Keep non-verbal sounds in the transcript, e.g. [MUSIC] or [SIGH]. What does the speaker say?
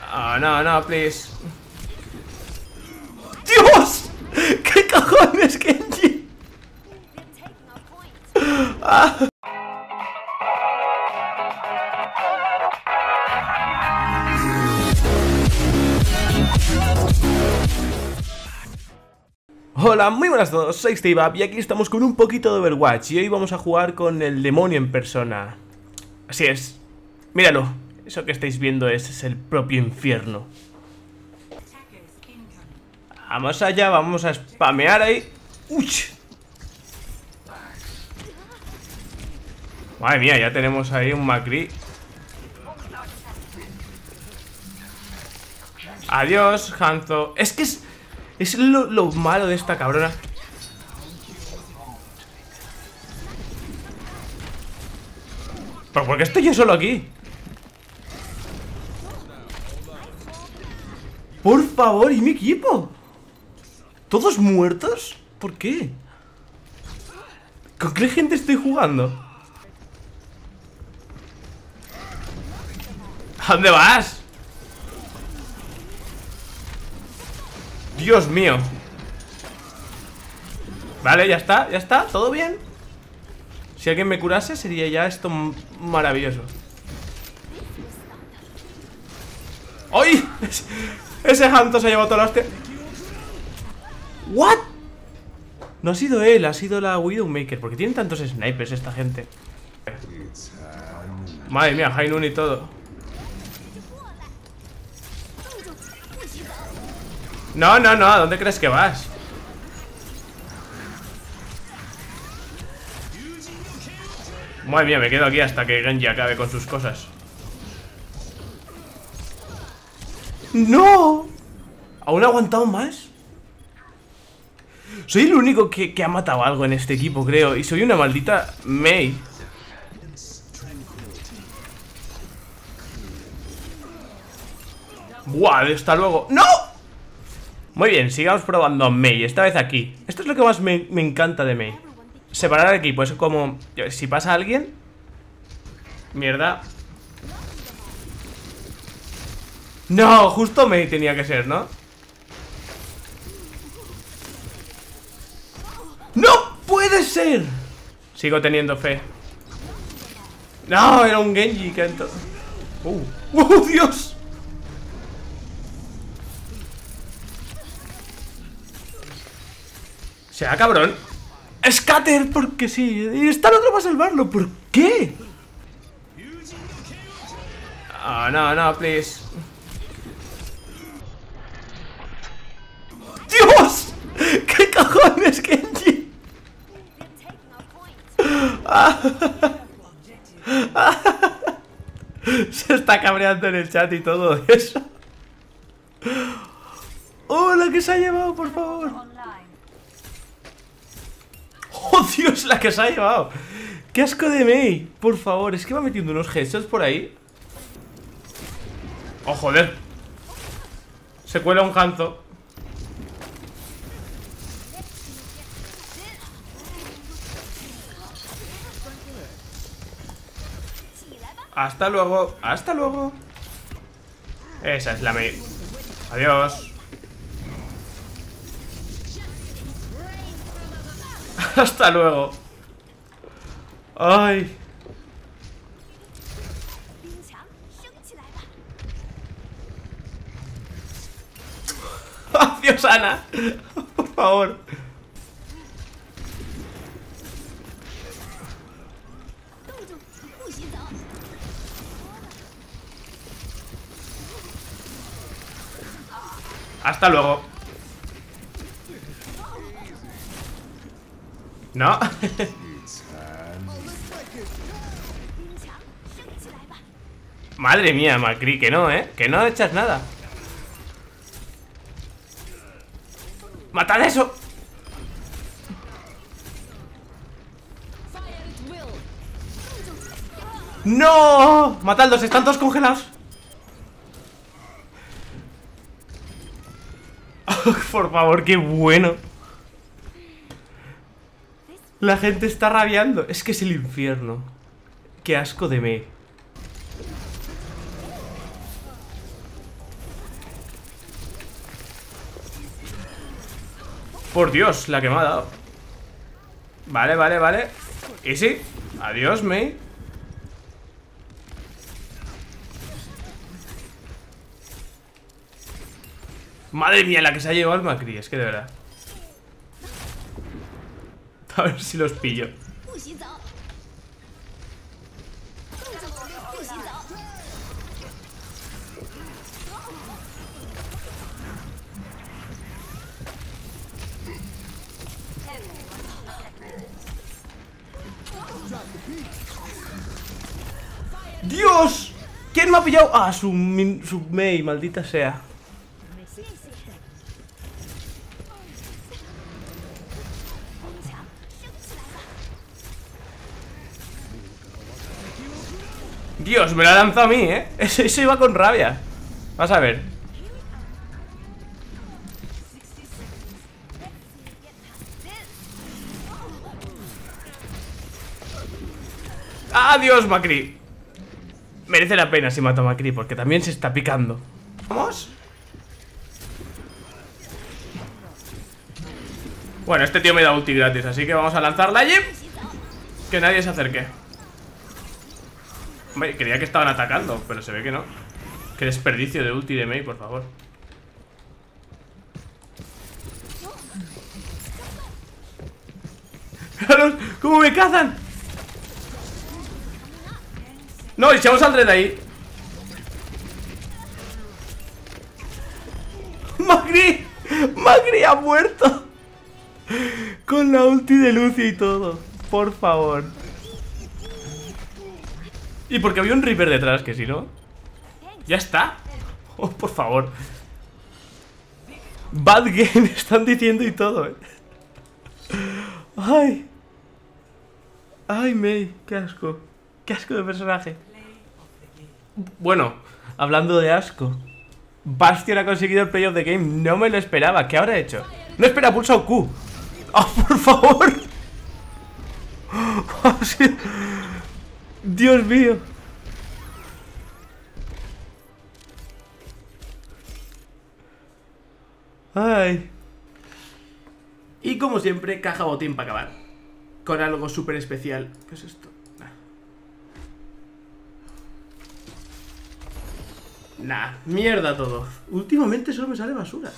Ah, no, no, please. ¡Dios! ¿Qué cojones, Genji? Ah. Hola, muy buenas a todos, soy Steve y aquí estamos con un poquito de Overwatch y hoy vamos a jugar con el demonio en persona. Así es, míralo, eso que estáis viendo es, es el propio infierno. Vamos allá, vamos a spamear ahí. ¡Uy! Madre mía, ya tenemos ahí un Macri. Adiós, Hanzo. Es que es... Es lo, lo malo de esta cabrona. ¿Pero por qué estoy yo solo aquí? Por favor, ¿y mi equipo? ¿Todos muertos? ¿Por qué? ¿Con qué gente estoy jugando? ¿A dónde vas? Dios mío Vale, ya está, ya está, todo bien Si alguien me curase sería ya esto maravilloso ¡Ay! [LAUGHS] Ese Hanto se ha llevado toda la hostia ¿What? No ha sido él, ha sido la Widowmaker Porque tienen tantos snipers esta gente Madre mía, Hainun y todo No, no, no, ¿a dónde crees que vas? Madre mía, me quedo aquí hasta que Genji acabe con sus cosas ¡No! ¿Aún ha aguantado más? Soy el único que, que, ha matado algo en este equipo, creo Y soy una maldita Mei Buah, hasta luego ¡No! Muy bien, sigamos probando a Mei, esta vez aquí Esto es lo que más me, me encanta de Mei Separar el equipo, es como Si pasa alguien Mierda No, justo Mei tenía que ser, ¿no? ¡No puede ser! Sigo teniendo fe No, era un Genji que ¡Uh! ¡Uh, Dios! Sea cabrón Scatter, porque sí Y está el otro para salvarlo, ¿por qué? Ah, no, no, please [LAUGHS] Se está cabreando en el chat y todo eso ¡Hola, que se ha llevado, por favor! ¡Oh, Dios! La que se ha llevado ¡Qué asco de Mei! Por favor, es que va metiendo unos headshots por ahí ¡Oh, joder! Se cuela un Hanzo Hasta luego, hasta luego Esa es la Mei Adiós [LAUGHS] Hasta luego. Ay. [LAUGHS] Adiós, Ana. [LAUGHS] Por favor. Hasta luego. No. [LAUGHS] Madre mía, Macri, que no, ¿eh? Que no echas nada. ¡Matad eso! ¡No! ¡Matadlos! ¡Están todos congelados! Por favor, qué bueno. La gente está rabiando. Es que es el infierno. Qué asco de me. Por Dios, la que me ha dado. Vale, vale, vale. Easy. Adiós, May. Madre mía, la que se ha llevado el Macri Es que de verdad A ver si los pillo ¡Dios! ¿Quién me ha pillado? Ah, su, su Mei, maldita sea Dios, me lo ha lanzado a mí, ¿eh? [LAUGHS] Eso, iba con rabia Vas a ver ¡Adiós, Macri! Merece la pena si mato a Macri Porque también se está picando ¿Vamos? Bueno, este tío me da ulti gratis Así que vamos a lanzar la Jim Que nadie se acerque Hombre, creía que estaban atacando Pero se ve que no Qué desperdicio de ulti de Mei, por favor ¡Cómo me cazan! No, echamos al red ahí [LAUGHS] ¡Magri! ¡Magri ha muerto! Con la ulti de Lucio y todo Por favor Y porque había un Reaper detrás Que si no Ya está. Oh, por favor. Bad game [LAUGHS] están diciendo y todo eh. Ay. Ay, May, qué asco. Qué asco de personaje. Bueno, hablando de asco Bastion ha conseguido el play of the game No me lo esperaba, ¿qué habrá hecho? No espera, pulsa Q. ¡Oh, por favor! [LAUGHS] Dios mío Ay Y como siempre, caja botín para acabar Con algo súper especial ¿Qué es esto? Nah, mierda todo. Últimamente solo me sale basura.